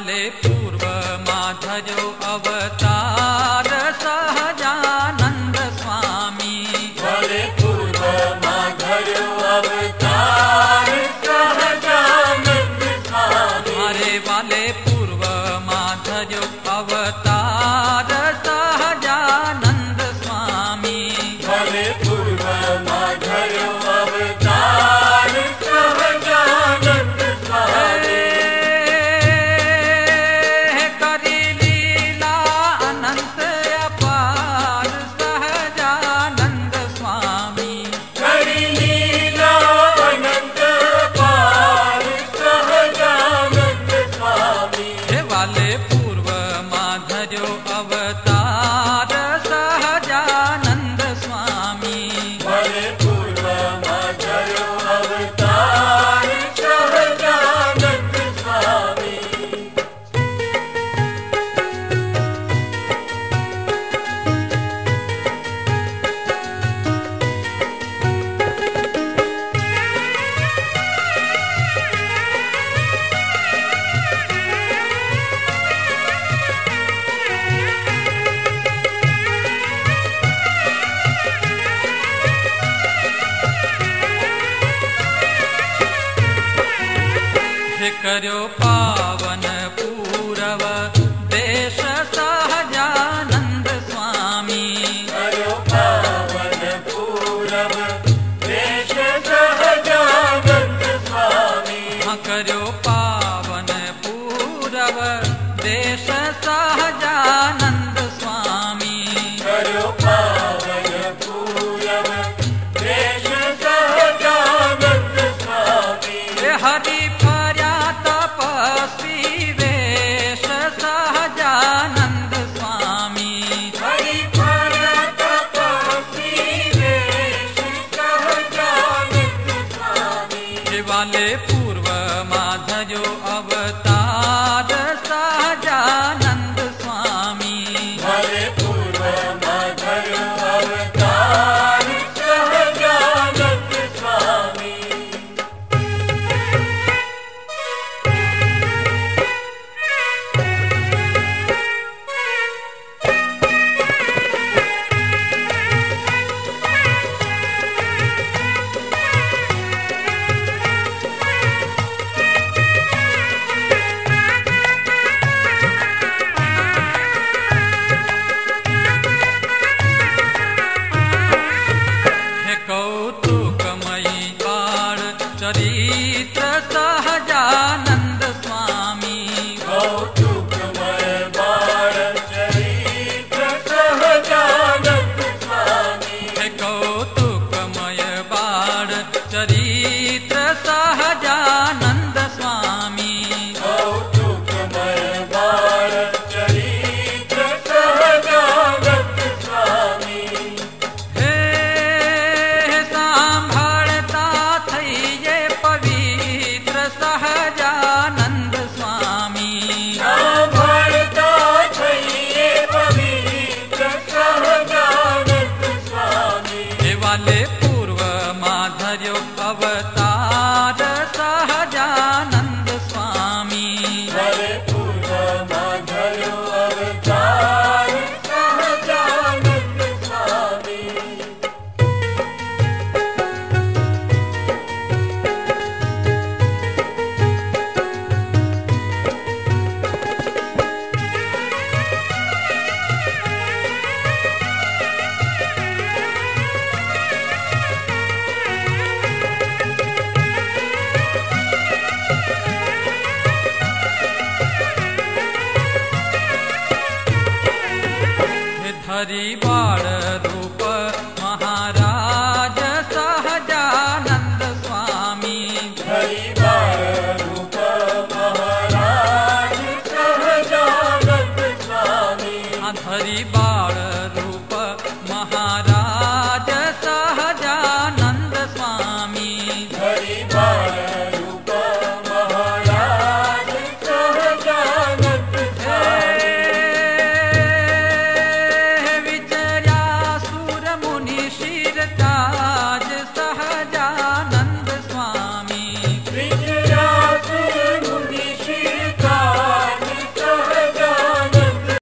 काले पूर्व माधार पावन पूरव देश शाहानन्द स्वामी। करो पावन पूरव देश सहजानन्द स्वामी। करो पावन पूरव देश साहाजान शरीर ಅವತ हरि बालरूप महाराज साहजानन्द स्वामी। हरि बालानी हरि बा